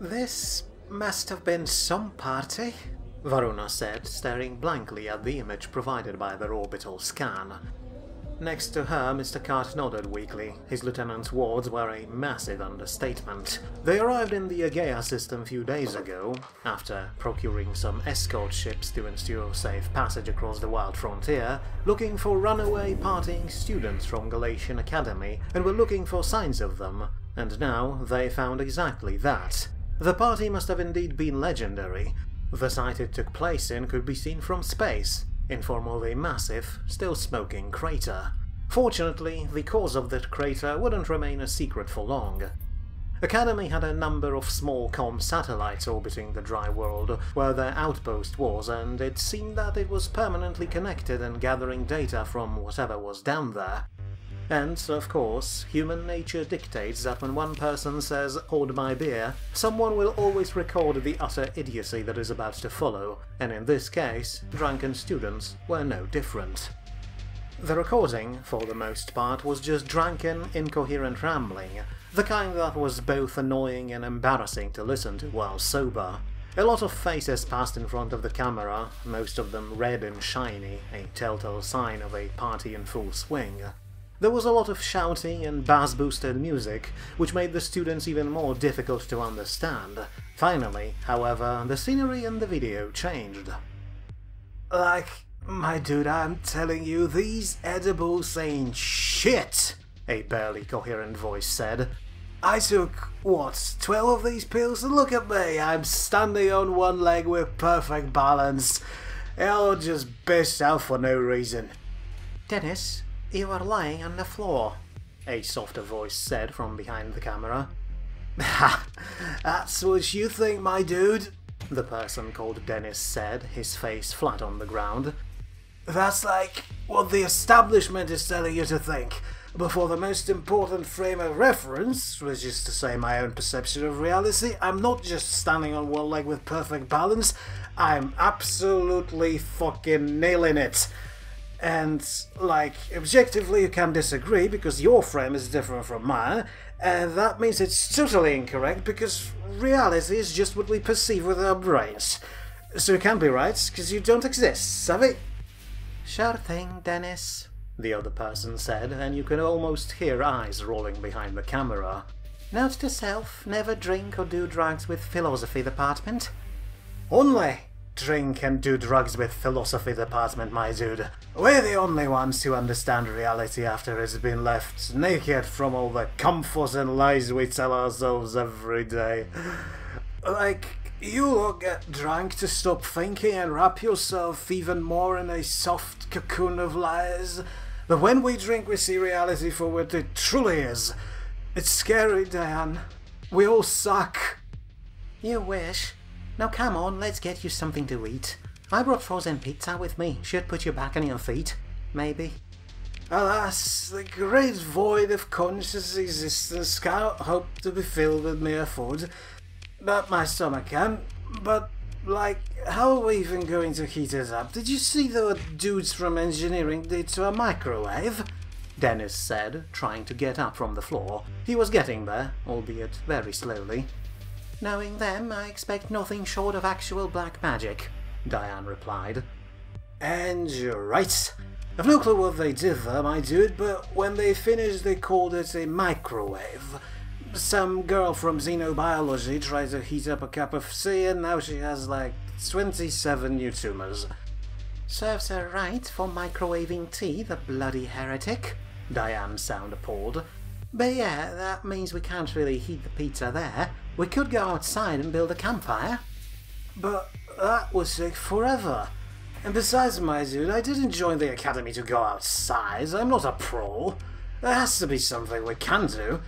This must have been some party, Varuna said, staring blankly at the image provided by their orbital scan. Next to her, Mr. Cart nodded weakly. His lieutenant's words were a massive understatement. They arrived in the Agea system a few days ago, after procuring some escort ships to ensure safe passage across the wild frontier, looking for runaway partying students from Galatian Academy, and were looking for signs of them. And now they found exactly that. The party must have indeed been legendary. The site it took place in could be seen from space, in form of a massive, still smoking crater. Fortunately, the cause of that crater wouldn't remain a secret for long. Academy had a number of small com satellites orbiting the dry world, where their outpost was, and it seemed that it was permanently connected and gathering data from whatever was down there. And, of course, human nature dictates that when one person says, hold my beer, someone will always record the utter idiocy that is about to follow, and in this case, drunken students were no different. The recording, for the most part, was just drunken, incoherent rambling, the kind that was both annoying and embarrassing to listen to while sober. A lot of faces passed in front of the camera, most of them red and shiny, a telltale sign of a party in full swing. There was a lot of shouting and bass-boosted music, which made the students even more difficult to understand. Finally, however, the scenery in the video changed. Like, my dude, I'm telling you, these edibles ain't shit, a barely coherent voice said. I took, what, 12 of these pills? And look at me, I'm standing on one leg with perfect balance. I'll just best out for no reason. Dennis, you are lying on the floor, a softer voice said from behind the camera. Ha! That's what you think, my dude, the person called Dennis said, his face flat on the ground. That's like what the establishment is telling you to think. But for the most important frame of reference, which is to say my own perception of reality, I'm not just standing on one leg with perfect balance, I'm absolutely fucking nailing it. And, like, objectively you can disagree because your frame is different from mine, and that means it's totally incorrect because reality is just what we perceive with our brains. So you can't be right because you don't exist, savvy? Sure thing, Dennis, the other person said, and you can almost hear eyes rolling behind the camera. Note to self, never drink or do drugs with philosophy department. Only! Drink and do drugs with philosophy department, my dude. We're the only ones who understand reality after it's been left naked from all the comforts and lies we tell ourselves every day. Like, you lot get drunk to stop thinking and wrap yourself even more in a soft cocoon of lies. But when we drink, we see reality for what it truly is. It's scary, Diane. We all suck. You wish. Now come on, let's get you something to eat. I brought frozen pizza with me. Should put you back on your feet. Maybe. Alas, the great void of conscious existence cannot hope to be filled with mere food. But my stomach can. But, like, how are we even going to heat it up? Did you see the dudes from engineering did to a microwave? Dennis said, trying to get up from the floor. He was getting there, albeit very slowly. Knowing them, I expect nothing short of actual black magic, Diane replied. And you're right. I've no clue what they did there, my dude, but when they finished they called it a microwave. Some girl from xenobiology tried to heat up a cup of tea and now she has like 27 new tumors. Serves her right for microwaving tea, the bloody heretic. Diane sounded appalled. But yeah, that means we can't really heat the pizza there. We could go outside and build a campfire. But that would take forever. And besides, my dude, I didn't join the academy to go outside. I'm not a pro. There has to be something we can do.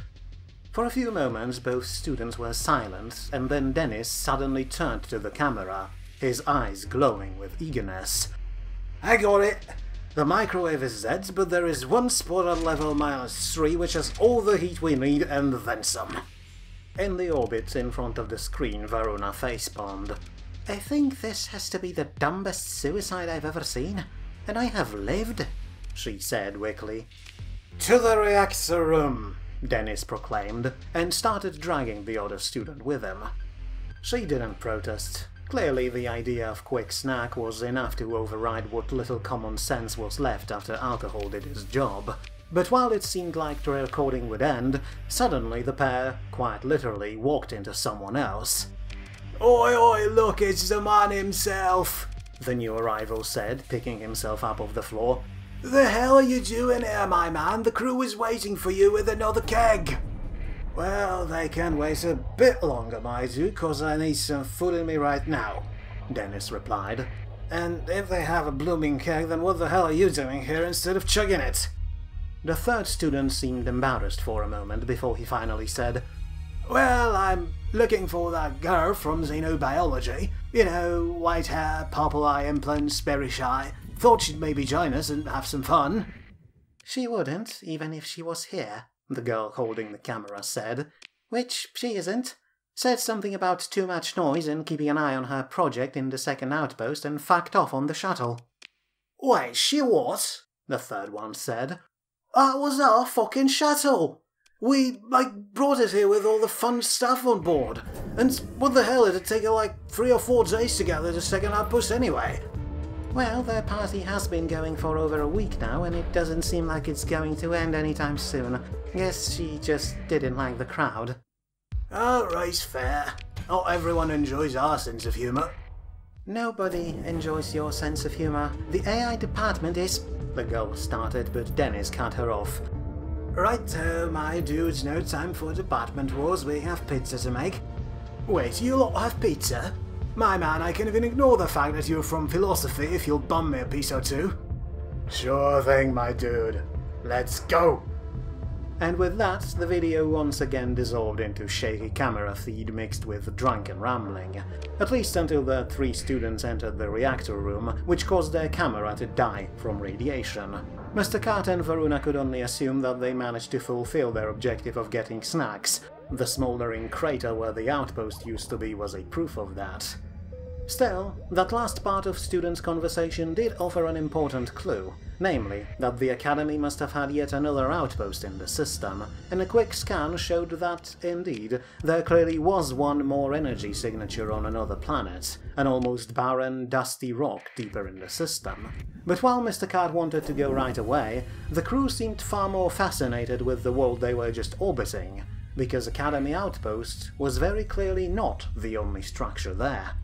For a few moments, both students were silent, and then Dennis suddenly turned to the camera, his eyes glowing with eagerness. I got it! The microwave is dead, but there is one spot on level minus 3 which has all the heat we need and then some. In the orbit in front of the screen, Varuna facepalmed. I think this has to be the dumbest suicide I've ever seen, and I have lived, she said weakly. To the reactor room, Dennis proclaimed, and started dragging the other student with him. she didn't protest. Clearly, the idea of quick snack was enough to override what little common sense was left after alcohol did its job. But while it seemed like the recording would end, suddenly the pair, quite literally, walked into someone else. Oi, oi, look, it's the man himself, the new arrival said, picking himself up off the floor. The hell are you doing here, my man? The crew is waiting for you with another keg. Well, they can wait a bit longer, my dude, cause I need some food in me right now, Dennis replied. And if they have a blooming keg, then what the hell are you doing here instead of chugging it? The third student seemed embarrassed for a moment before he finally said, Well, I'm looking for that girl from xenobiology. You know, white hair, purple eye implants, very shy. Thought she'd maybe join us and have some fun. She wouldn't, even if she was here, the girl holding the camera said. Which she isn't. Said something about too much noise and keeping an eye on her project in the second outpost and fucked off on the shuttle. Wait, she was? The third one said. That was our fucking shuttle! We, like, brought it here with all the fun stuff on board. And what the hell, it'd take like three or four days to get to the second outpost anyway. Well, their party has been going for over a week now, and it doesn't seem like it's going to end anytime soon. Guess she just didn't like the crowd. Alright, fair. Not everyone enjoys our sense of humour. Nobody enjoys your sense of humour. The AI department is... The girl started, but Dennis cut her off. Right, uh, my dudes, no time for department wars, we have pizza to make. Wait, you lot have pizza? My man, I can even ignore the fact that you're from philosophy if you'll bum me a piece or two. Sure thing, my dude. Let's go! And with that, the video once again dissolved into shaky camera feed mixed with drunken rambling. At least until the three students entered the reactor room, which caused their camera to die from radiation. Mr. Cart and Varuna could only assume that they managed to fulfill their objective of getting snacks, the smouldering crater where the outpost used to be was a proof of that. Still, that last part of students' conversation did offer an important clue, namely, that the Academy must have had yet another outpost in the system, and a quick scan showed that, indeed, there clearly was one more energy signature on another planet, an almost barren, dusty rock deeper in the system. But while Mr. Cart wanted to go right away, the crew seemed far more fascinated with the world they were just orbiting, because Academy Outpost was very clearly not the only structure there.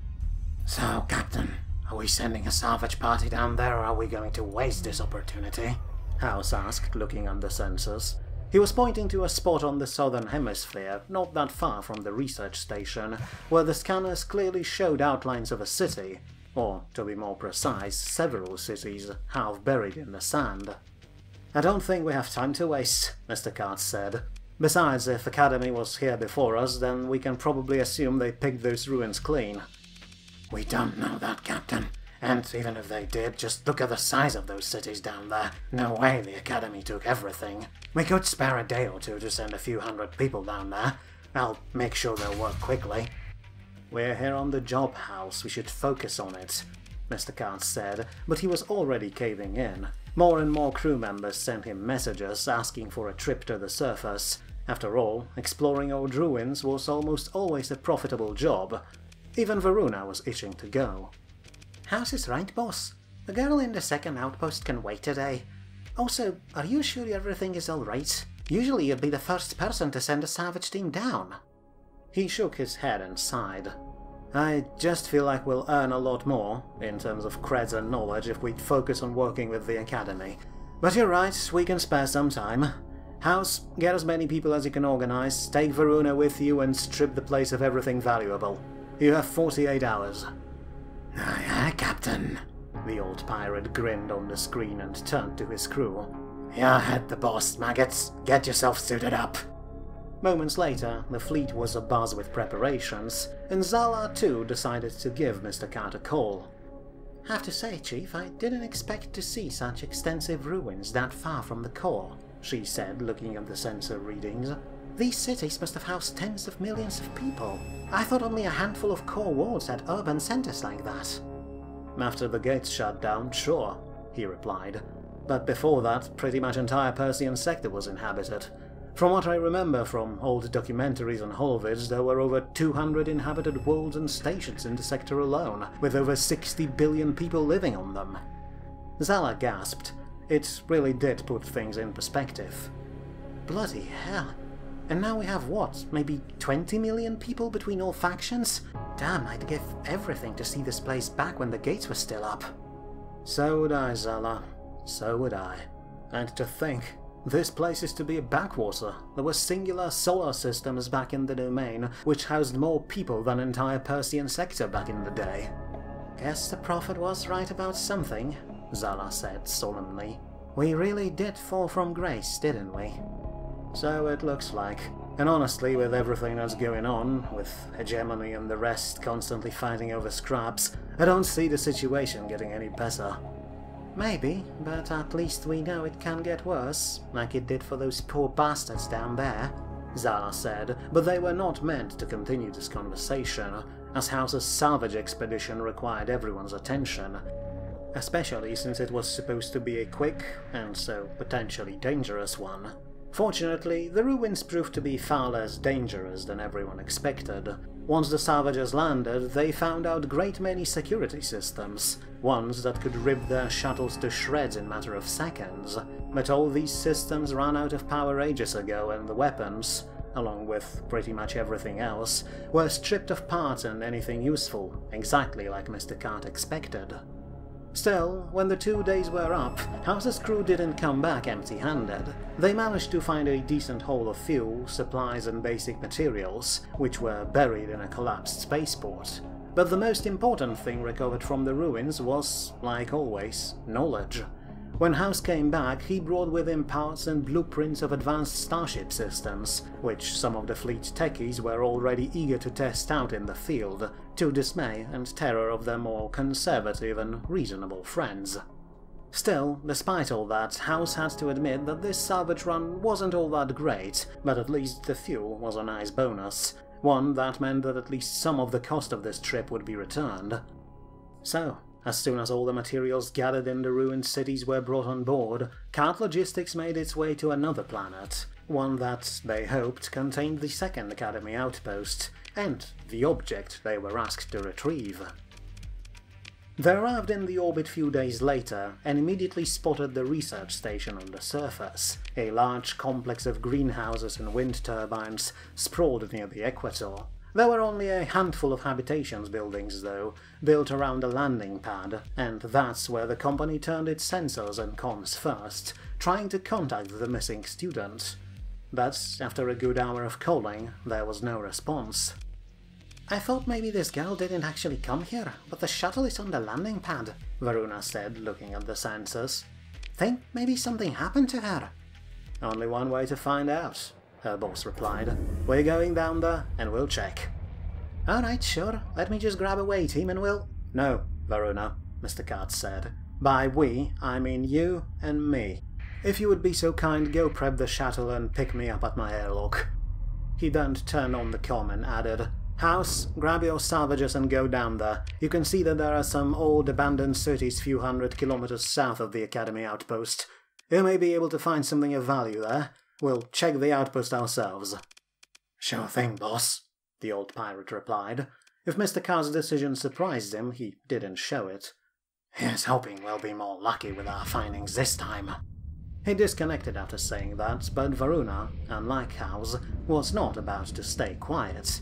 So, Captain, are we sending a salvage party down there or are we going to waste this opportunity? House asked, looking on the sensors. He was pointing to a spot on the southern hemisphere, not that far from the research station, where the scanners clearly showed outlines of a city, or, to be more precise, several cities, half buried in the sand. I don't think we have time to waste, Mr. Cart said. Besides, if Academy was here before us, then we can probably assume they picked those ruins clean. We don't know that, Captain. And even if they did, just look at the size of those cities down there. No way the Academy took everything. We could spare a day or two to send a few hundred people down there. I'll make sure they'll work quickly. We're here on the job house, we should focus on it, Mr. Cart said, but he was already caving in. More and more crew members sent him messages asking for a trip to the surface, after all, exploring old ruins was almost always a profitable job. Even Varuna was itching to go. House is right, boss. The girl in the second outpost can wait today. Also, are you sure everything is alright? Usually you'd be the first person to send a salvage team down. He shook his head and sighed. I just feel like we'll earn a lot more, in terms of creds and knowledge, if we focus on working with the Academy. But you're right, we can spare some time. House, get as many people as you can organize, take Varuna with you and strip the place of everything valuable. You have 48 hours. Aye aye, Captain. The old pirate grinned on the screen and turned to his crew. You're ahead the boss, maggots. Get yourself suited up. Moments later, the fleet was abuzz with preparations, and Zala too decided to give Mr. Cart a call. Have to say, Chief, I didn't expect to see such extensive ruins that far from the core she said, looking at the sensor readings. These cities must have housed tens of millions of people. I thought only a handful of core worlds had urban centers like that. After the gates shut down, sure, he replied. But before that, pretty much entire Persean sector was inhabited. From what I remember from old documentaries on Holvids, there were over 200 inhabited worlds and stations in the sector alone, with over 60 billion people living on them. Zala gasped. It really did put things in perspective. Bloody hell. And now we have what, maybe 20 million people between all factions? Damn, I'd give everything to see this place back when the gates were still up. So would I, Zala. So would I. And to think, this place is to be a backwater. There were singular solar systems back in the domain, which housed more people than entire Persean sector back in the day. Guess the Prophet was right about something, Zala said solemnly. We really did fall from grace, didn't we? So it looks like. And honestly, with everything that's going on, with hegemony and the rest constantly fighting over scraps, I don't see the situation getting any better. Maybe, but at least we know it can get worse, like it did for those poor bastards down there, Zala said, but they were not meant to continue this conversation, as House's salvage expedition required everyone's attention, especially since it was supposed to be a quick, and so potentially dangerous one. Fortunately, the ruins proved to be far less dangerous than everyone expected. Once the Savages landed, they found out great many security systems, ones that could rip their shuttles to shreds in matter of seconds. But all these systems ran out of power ages ago and the weapons, along with pretty much everything else, were stripped of parts and anything useful, exactly like Mr. Cart expected. Still, when the two days were up, House's crew didn't come back empty-handed. They managed to find a decent haul of fuel, supplies and basic materials, which were buried in a collapsed spaceport. But the most important thing recovered from the ruins was, like always, knowledge. When House came back, he brought with him parts and blueprints of advanced starship systems, which some of the fleet techies were already eager to test out in the field, to dismay and terror of their more conservative and reasonable friends. Still, despite all that, House had to admit that this salvage run wasn't all that great, but at least the fuel was a nice bonus, one that meant that at least some of the cost of this trip would be returned. So, as soon as all the materials gathered in the ruined cities were brought on board, Cart Logistics made its way to another planet, one that, they hoped, contained the second Academy outpost, and the object they were asked to retrieve. They arrived in the orbit few days later and immediately spotted the research station on the surface, a large complex of greenhouses and wind turbines sprawled near the equator. There were only a handful of habitations buildings, though, built around the landing pad, and that's where the company turned its sensors and comms first, trying to contact the missing student. But after a good hour of calling, there was no response. I thought maybe this girl didn't actually come here, but the shuttle is on the landing pad, Varuna said, looking at the sensors. Think maybe something happened to her? Only one way to find out, her boss replied. We're going down there, and we'll check. Alright, sure. Let me just grab a way team and we'll... No, Varuna, Mr. Cart said. By we, I mean you and me. If you would be so kind, go prep the shuttle and pick me up at my airlock. He then turned on the com and added, House, grab your salvages and go down there. You can see that there are some old abandoned cities few hundred kilometers south of the Academy outpost. You may be able to find something of value there. We'll check the outpost ourselves. Sure thing, boss, the old pirate replied. If Mr. Cart's decision surprised him, he didn't show it. Here's hoping we'll be more lucky with our findings this time. He disconnected after saying that, but Varuna, unlike House, was not about to stay quiet.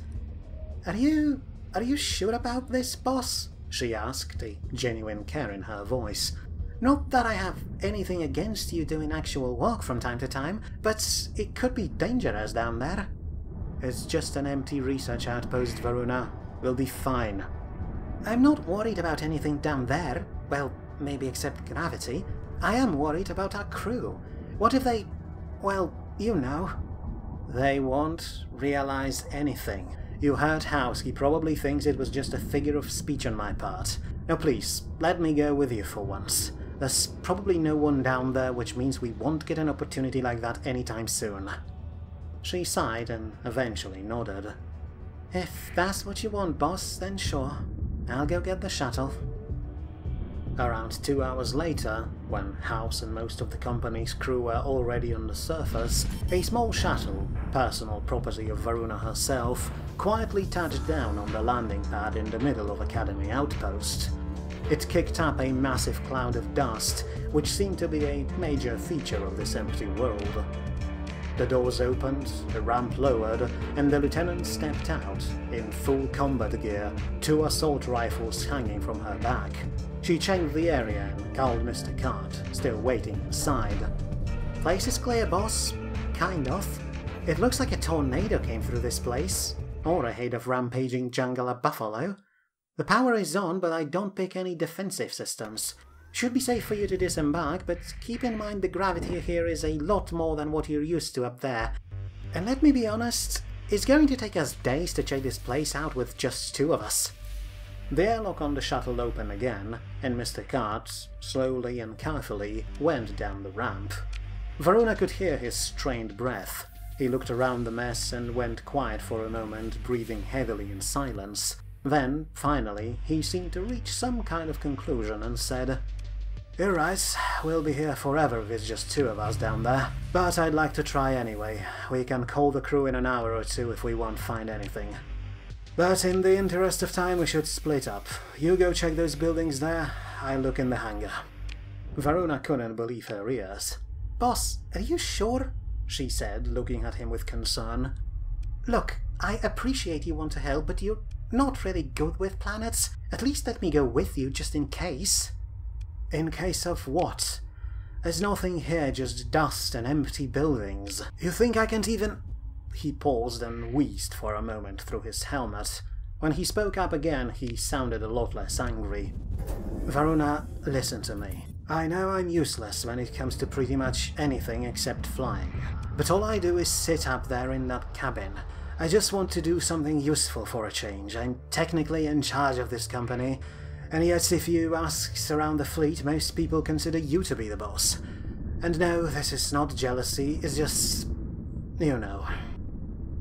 Are you... are you sure about this, boss? she asked, a genuine care in her voice. Not that I have anything against you doing actual work from time to time, but it could be dangerous down there. It's just an empty research outpost, Varuna. We'll be fine. I'm not worried about anything down there. Well, maybe except gravity. I am worried about our crew. What if they... well, you know. They won't realize anything. You heard House, he probably thinks it was just a figure of speech on my part. Now please, let me go with you for once. There's probably no one down there, which means we won't get an opportunity like that anytime soon. She sighed and eventually nodded. If that's what you want, boss, then sure. I'll go get the shuttle. Around two hours later, when House and most of the company's crew were already on the surface, a small shuttle, personal property of Varuna herself, quietly touched down on the landing pad in the middle of Academy Outpost. It kicked up a massive cloud of dust, which seemed to be a major feature of this empty world. The doors opened, the ramp lowered, and the lieutenant stepped out, in full combat gear, two assault rifles hanging from her back. She checked the area and called Mr. Cart, still waiting inside. Place is clear, boss. Kind of. It looks like a tornado came through this place. Or a head of rampaging jungle buffalo. The power is on, but I don't pick any defensive systems. Should be safe for you to disembark, but keep in mind the gravity here is a lot more than what you're used to up there. And let me be honest, it's going to take us days to check this place out with just two of us. The airlock on the shuttle opened again, and Mr. Cart, slowly and carefully, went down the ramp. Varuna could hear his strained breath. He looked around the mess and went quiet for a moment, breathing heavily in silence. Then, finally, he seemed to reach some kind of conclusion and said, you're right, we'll be here forever if it's just two of us down there. But I'd like to try anyway. We can call the crew in an hour or two if we won't find anything. But in the interest of time we should split up. You go check those buildings there, I look in the hangar. Varuna couldn't believe her ears. Boss, are you sure? she said, looking at him with concern. Look, I appreciate you want to help, but you're not really good with planets. At least let me go with you just in case. In case of what? There's nothing here, just dust and empty buildings. You think I can't even... He paused and wheezed for a moment through his helmet. When he spoke up again, he sounded a lot less angry. Varuna, listen to me. I know I'm useless when it comes to pretty much anything except flying. But all I do is sit up there in that cabin. I just want to do something useful for a change. I'm technically in charge of this company, and yet if you ask around the fleet, most people consider you to be the boss. And no, this is not jealousy, it's just... you know.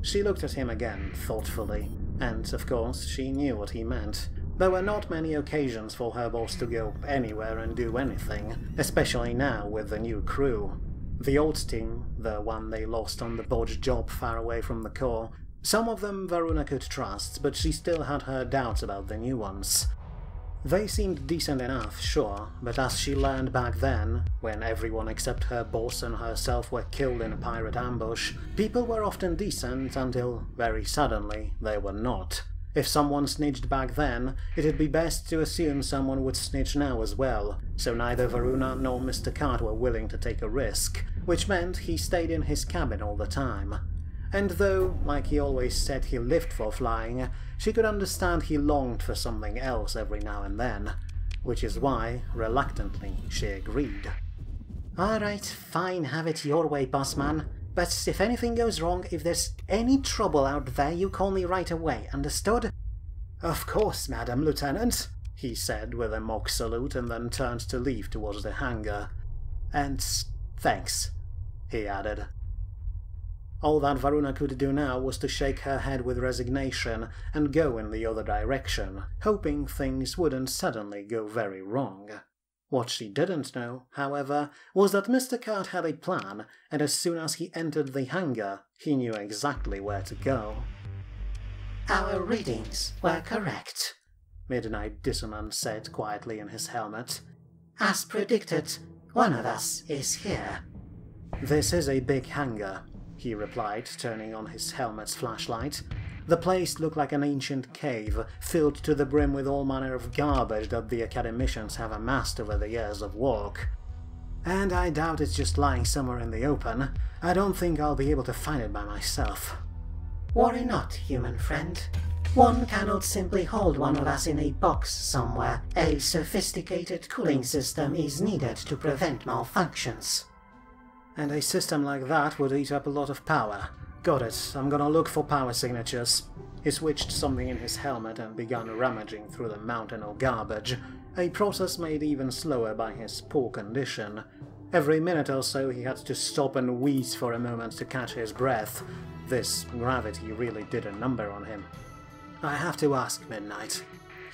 She looked at him again, thoughtfully, and, of course, she knew what he meant. There were not many occasions for her boss to go anywhere and do anything, especially now with the new crew. The old team, the one they lost on the bodge job far away from the core, some of them Varuna could trust, but she still had her doubts about the new ones. They seemed decent enough, sure, but as she learned back then, when everyone except her boss and herself were killed in a pirate ambush, people were often decent until, very suddenly, they were not. If someone snitched back then, it'd be best to assume someone would snitch now as well, so neither Varuna nor Mr. Cart were willing to take a risk, which meant he stayed in his cabin all the time. And though, like he always said he lived for flying, she could understand he longed for something else every now and then, which is why, reluctantly, she agreed. Alright, fine, have it your way, boss man. But if anything goes wrong, if there's any trouble out there, you call me right away, understood? Of course, Madam Lieutenant, he said with a mock salute and then turned to leave towards the hangar. And thanks, he added. All that Varuna could do now was to shake her head with resignation and go in the other direction, hoping things wouldn't suddenly go very wrong. What she didn't know, however, was that Mr. Cart had a plan, and as soon as he entered the hangar, he knew exactly where to go. Our readings were correct, Midnight Dissonance said quietly in his helmet. As predicted, one of us is here. This is a big hangar, he replied, turning on his helmet's flashlight. The place looked like an ancient cave, filled to the brim with all manner of garbage that the academicians have amassed over the years of work. And I doubt it's just lying somewhere in the open. I don't think I'll be able to find it by myself. Worry not, human friend. One cannot simply hold one of us in a box somewhere. A sophisticated cooling system is needed to prevent malfunctions. And a system like that would eat up a lot of power. Got it, I'm gonna look for power signatures. He switched something in his helmet and began rummaging through the mountain of garbage, a process made even slower by his poor condition. Every minute or so he had to stop and wheeze for a moment to catch his breath. This gravity really did a number on him. I have to ask, Midnight.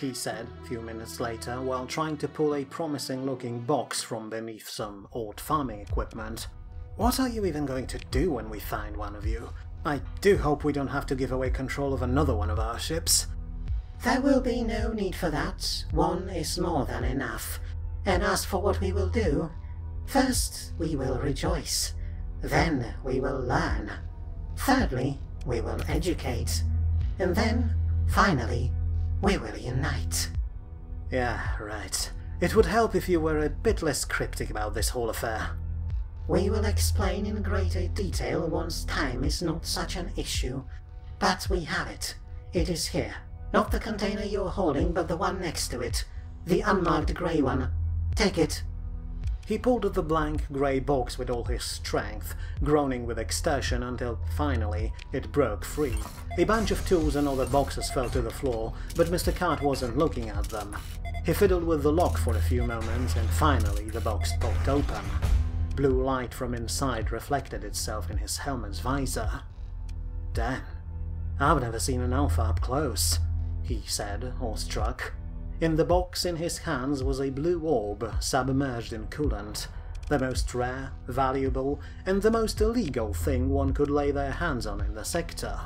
he said a few minutes later while trying to pull a promising looking box from beneath some old farming equipment. What are you even going to do when we find one of you? I do hope we don't have to give away control of another one of our ships. There will be no need for that. One is more than enough. And as for what we will do, first we will rejoice. Then we will learn. Thirdly, we will educate. And then, finally, we will unite. Yeah, right. It would help if you were a bit less cryptic about this whole affair. We will explain in greater detail once time is not such an issue. But we have it. It is here. Not the container you're holding, but the one next to it. The unmarked grey one. Take it. He pulled at the blank grey box with all his strength, groaning with exertion until, finally, it broke free. A bunch of tools and other boxes fell to the floor, but Mr. Cart wasn't looking at them. He fiddled with the lock for a few moments, and finally the box popped open. Blue light from inside reflected itself in his helmet's visor. Damn, I've never seen an Alpha up close, he said, awestruck. In the box in his hands was a blue orb submerged in coolant, the most rare, valuable, and the most illegal thing one could lay their hands on in the sector.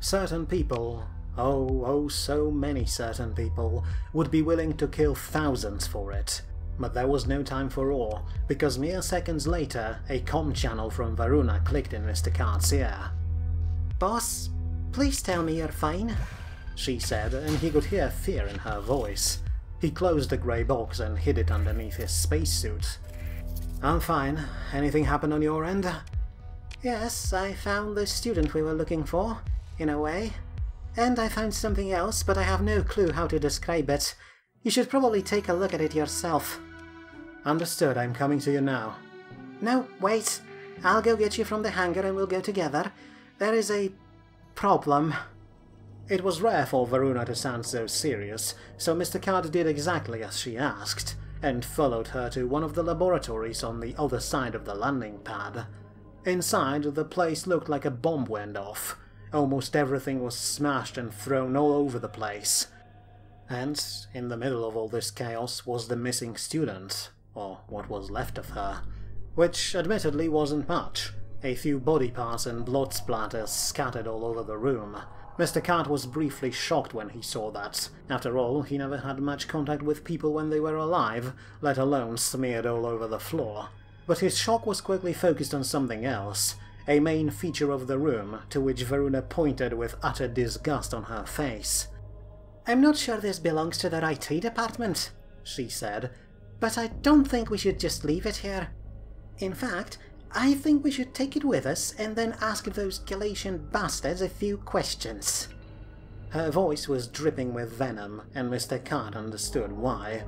Certain people, oh, oh, so many certain people, would be willing to kill thousands for it. But there was no time for awe, because mere seconds later, a com channel from Varuna clicked in Mr. Cart's ear. Boss, please tell me you're fine she said, and he could hear fear in her voice. He closed the grey box and hid it underneath his spacesuit. I'm fine. Anything happen on your end? Yes, I found the student we were looking for, in a way. And I found something else, but I have no clue how to describe it. You should probably take a look at it yourself. Understood, I'm coming to you now. No, wait. I'll go get you from the hangar and we'll go together. There is a problem. It was rare for Varuna to sound so serious, so Mr. Cart did exactly as she asked, and followed her to one of the laboratories on the other side of the landing pad. Inside, the place looked like a bomb went off. Almost everything was smashed and thrown all over the place. And, in the middle of all this chaos, was the missing student, or what was left of her, which admittedly wasn't much. A few body parts and blood splatters scattered all over the room. Mr. Cart was briefly shocked when he saw that. After all, he never had much contact with people when they were alive, let alone smeared all over the floor. But his shock was quickly focused on something else, a main feature of the room, to which Varuna pointed with utter disgust on her face. I'm not sure this belongs to the IT department, she said, but I don't think we should just leave it here. In fact, I think we should take it with us and then ask those Galatian bastards a few questions. Her voice was dripping with venom, and Mr. Cart understood why.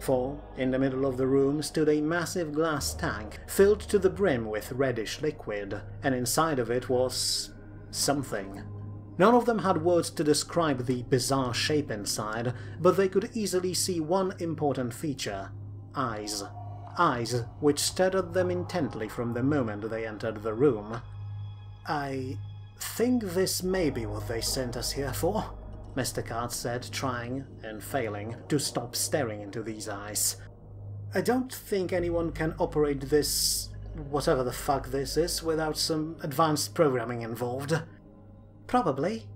For, in the middle of the room stood a massive glass tank, filled to the brim with reddish liquid, and inside of it was... something. None of them had words to describe the bizarre shape inside, but they could easily see one important feature. Eyes eyes which stared at them intently from the moment they entered the room. I think this may be what they sent us here for, Mr. Cart said, trying, and failing, to stop staring into these eyes. I don't think anyone can operate this... whatever the fuck this is, without some advanced programming involved. Probably.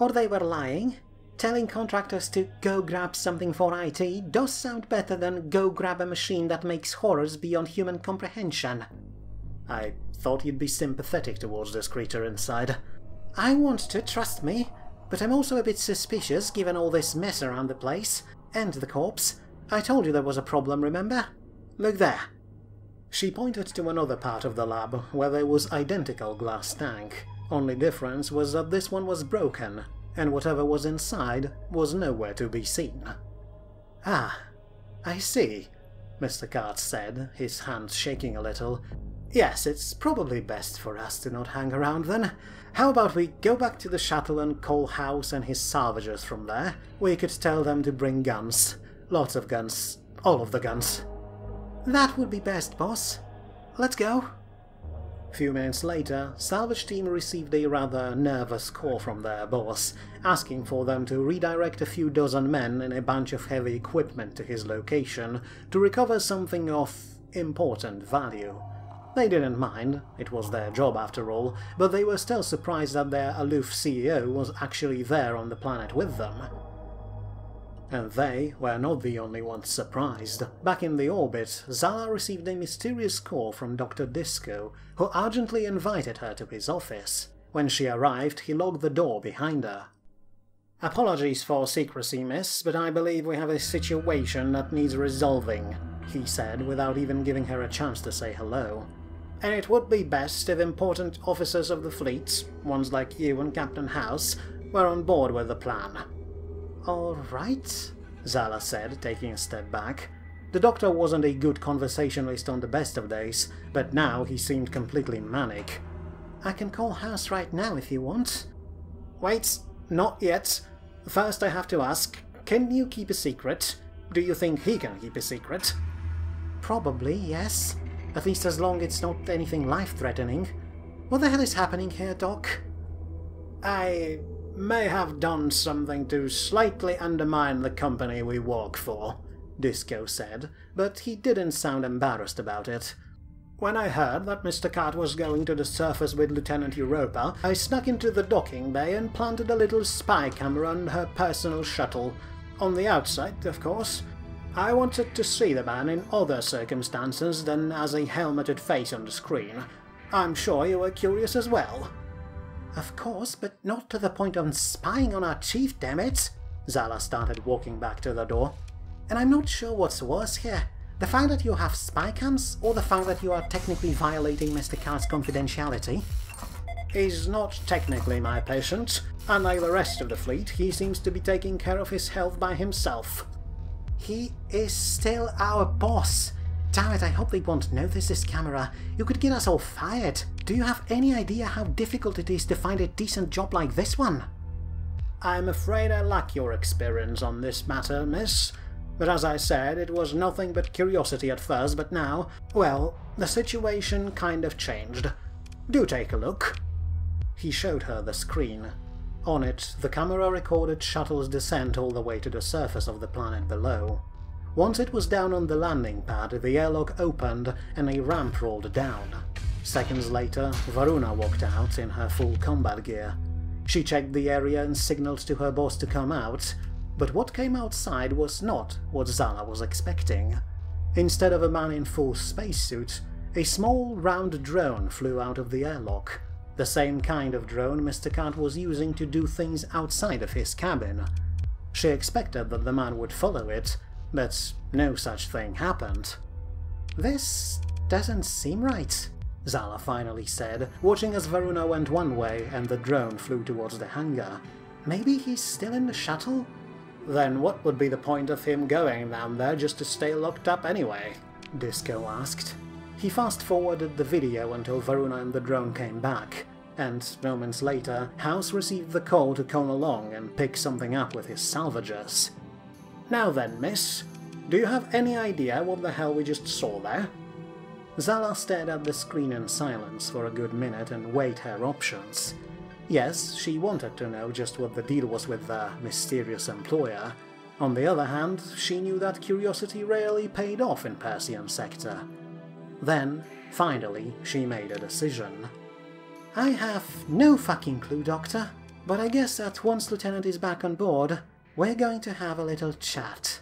Or they were lying. Telling contractors to go grab something for IT does sound better than go grab a machine that makes horrors beyond human comprehension. I thought you'd be sympathetic towards this creature inside. I want to, trust me, but I'm also a bit suspicious given all this mess around the place, and the corpse. I told you there was a problem, remember? Look there. She pointed to another part of the lab where there was identical glass tank. Only difference was that this one was broken, and whatever was inside was nowhere to be seen. Ah, I see, Mr. Cart said, his hands shaking a little. Yes, it's probably best for us to not hang around then. How about we go back to the shuttle and call House and his salvagers from there? We could tell them to bring guns. Lots of guns. All of the guns. That would be best, boss. Let's go. Few minutes later, salvage team received a rather nervous call from their boss, asking for them to redirect a few dozen men and a bunch of heavy equipment to his location to recover something of important value. They didn't mind, it was their job after all, but they were still surprised that their aloof CEO was actually there on the planet with them. And they were not the only ones surprised. Back in the orbit, Zala received a mysterious call from Dr. Disco, who urgently invited her to his office. When she arrived, he locked the door behind her. Apologies for secrecy, miss, but I believe we have a situation that needs resolving, he said, without even giving her a chance to say hello. And it would be best if important officers of the fleet, ones like you and Captain House, were on board with the plan. All right, Zala said, taking a step back. The doctor wasn't a good conversationalist on the best of days, but now he seemed completely manic. I can call House right now if you want. Wait, not yet. First I have to ask, can you keep a secret? Do you think he can keep a secret? Probably, yes. At least as long as it's not anything life-threatening. What the hell is happening here, Doc? I may have done something to slightly undermine the company we work for, Disco said, but he didn't sound embarrassed about it. When I heard that Mr. Cart was going to the surface with Lieutenant Europa, I snuck into the docking bay and planted a little spy camera on her personal shuttle. On the outside, of course. I wanted to see the man in other circumstances than as a helmeted face on the screen. I'm sure you were curious as well. Of course, but not to the point of spying on our chief, damn it! Zala started walking back to the door. And I'm not sure what's worse here. The fact that you have spy cams, or the fact that you are technically violating Mr. Cart's confidentiality? He's not technically my patient. Unlike the rest of the fleet, he seems to be taking care of his health by himself. He is still our boss. Damn it, I hope they won't notice this camera. You could get us all fired. Do you have any idea how difficult it is to find a decent job like this one? I'm afraid I lack your experience on this matter, miss. But as I said, it was nothing but curiosity at first, but now, well, the situation kind of changed. Do take a look. He showed her the screen. On it, the camera recorded Shuttle's descent all the way to the surface of the planet below. Once it was down on the landing pad, the airlock opened and a ramp rolled down. Seconds later, Varuna walked out in her full combat gear. She checked the area and signaled to her boss to come out, but what came outside was not what Zala was expecting. Instead of a man in full spacesuit, a small round drone flew out of the airlock, the same kind of drone Mr. Cart was using to do things outside of his cabin. She expected that the man would follow it, but no such thing happened. This doesn't seem right, Zala finally said, watching as Varuna went one way and the drone flew towards the hangar. Maybe he's still in the shuttle? Then what would be the point of him going down there just to stay locked up anyway? Disco asked. He fast-forwarded the video until Varuna and the drone came back, and moments later, House received the call to come along and pick something up with his salvagers. Now then, miss, do you have any idea what the hell we just saw there? Zala stared at the screen in silence for a good minute and weighed her options. Yes, she wanted to know just what the deal was with the mysterious employer. On the other hand, she knew that curiosity rarely paid off in Persean sector. Then, finally, she made a decision. I have no fucking clue, Doctor, but I guess that once Lieutenant is back on board, we're going to have a little chat.